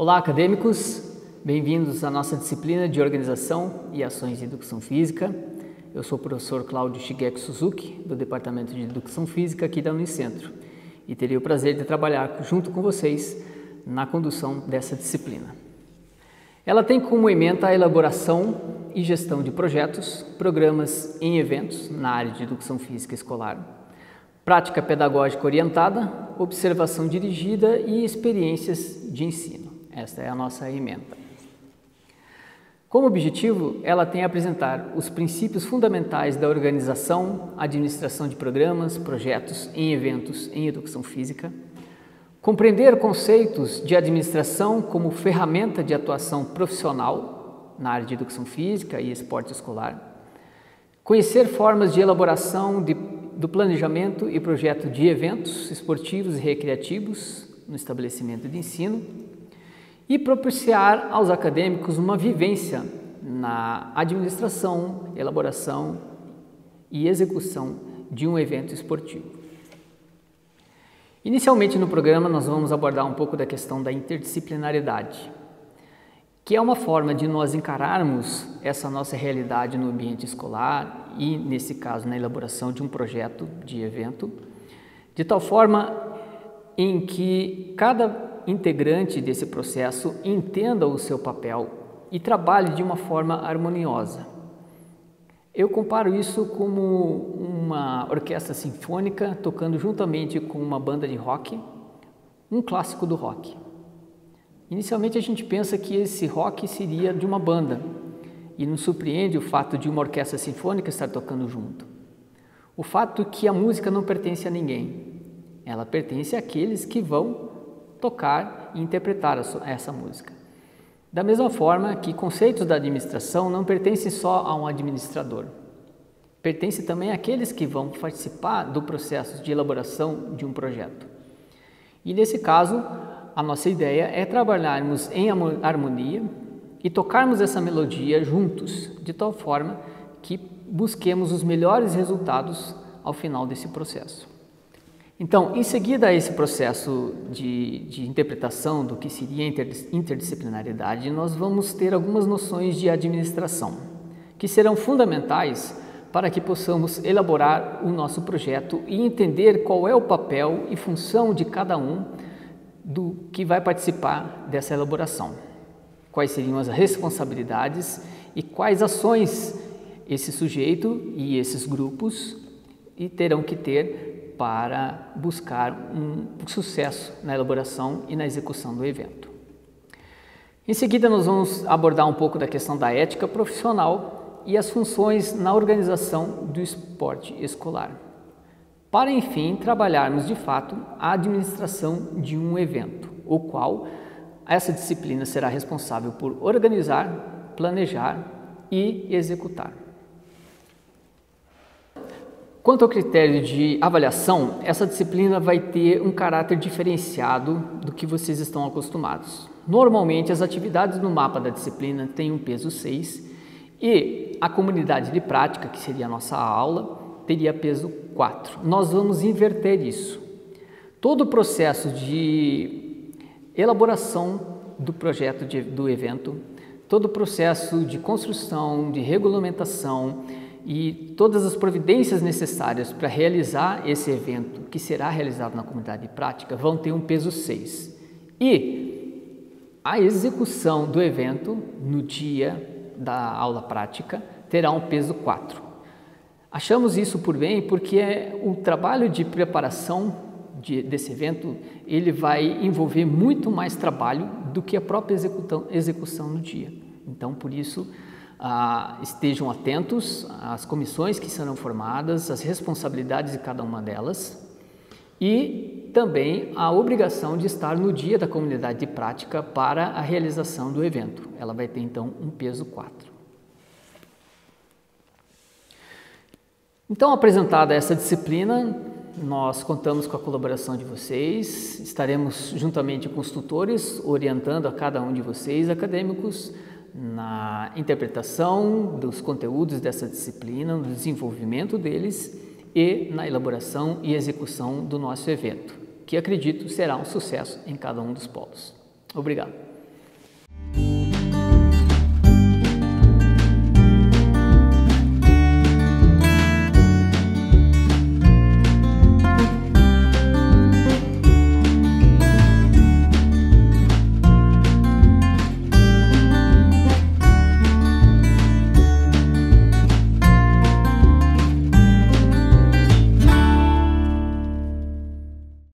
Olá, acadêmicos! Bem-vindos à nossa disciplina de Organização e Ações de Educação Física. Eu sou o professor Cláudio Shigeki Suzuki, do Departamento de Educação Física aqui da Unicentro, e terei o prazer de trabalhar junto com vocês na condução dessa disciplina. Ela tem como ementa a elaboração e gestão de projetos, programas em eventos na área de Educação Física Escolar, prática pedagógica orientada, observação dirigida e experiências de ensino. Esta é a nossa ementa. Como objetivo, ela tem a apresentar os princípios fundamentais da organização, administração de programas, projetos em eventos em educação física, compreender conceitos de administração como ferramenta de atuação profissional na área de educação física e esporte escolar, conhecer formas de elaboração de, do planejamento e projeto de eventos esportivos e recreativos no estabelecimento de ensino, e propiciar aos acadêmicos uma vivência na administração, elaboração e execução de um evento esportivo. Inicialmente no programa nós vamos abordar um pouco da questão da interdisciplinaridade, que é uma forma de nós encararmos essa nossa realidade no ambiente escolar e, nesse caso, na elaboração de um projeto de evento, de tal forma em que cada integrante desse processo entenda o seu papel e trabalhe de uma forma harmoniosa. Eu comparo isso como uma orquestra sinfônica tocando juntamente com uma banda de rock, um clássico do rock. Inicialmente a gente pensa que esse rock seria de uma banda e nos surpreende o fato de uma orquestra sinfônica estar tocando junto. O fato que a música não pertence a ninguém, ela pertence àqueles que vão tocar e interpretar essa música. Da mesma forma que conceitos da administração não pertencem só a um administrador, pertence também àqueles que vão participar do processo de elaboração de um projeto. E nesse caso, a nossa ideia é trabalharmos em harmonia e tocarmos essa melodia juntos, de tal forma que busquemos os melhores resultados ao final desse processo. Então, em seguida a esse processo de, de interpretação do que seria interdisciplinaridade, nós vamos ter algumas noções de administração, que serão fundamentais para que possamos elaborar o nosso projeto e entender qual é o papel e função de cada um do que vai participar dessa elaboração. Quais seriam as responsabilidades e quais ações esse sujeito e esses grupos e terão que ter para buscar um sucesso na elaboração e na execução do evento. Em seguida, nós vamos abordar um pouco da questão da ética profissional e as funções na organização do esporte escolar, para enfim trabalharmos de fato a administração de um evento, o qual essa disciplina será responsável por organizar, planejar e executar. Quanto ao critério de avaliação, essa disciplina vai ter um caráter diferenciado do que vocês estão acostumados. Normalmente, as atividades no mapa da disciplina têm um peso 6 e a comunidade de prática, que seria a nossa aula, teria peso 4. Nós vamos inverter isso. Todo o processo de elaboração do projeto de, do evento, todo o processo de construção, de regulamentação, e todas as providências necessárias para realizar esse evento, que será realizado na comunidade de prática, vão ter um peso 6. E a execução do evento no dia da aula prática terá um peso 4. Achamos isso por bem porque é o trabalho de preparação de, desse evento ele vai envolver muito mais trabalho do que a própria execução no dia. Então, por isso, ah, estejam atentos às comissões que serão formadas, às responsabilidades de cada uma delas e também a obrigação de estar no dia da comunidade de prática para a realização do evento. Ela vai ter então um peso 4. Então, apresentada essa disciplina, nós contamos com a colaboração de vocês, estaremos juntamente com os tutores orientando a cada um de vocês, acadêmicos, na interpretação dos conteúdos dessa disciplina, no desenvolvimento deles e na elaboração e execução do nosso evento, que acredito será um sucesso em cada um dos polos. Obrigado.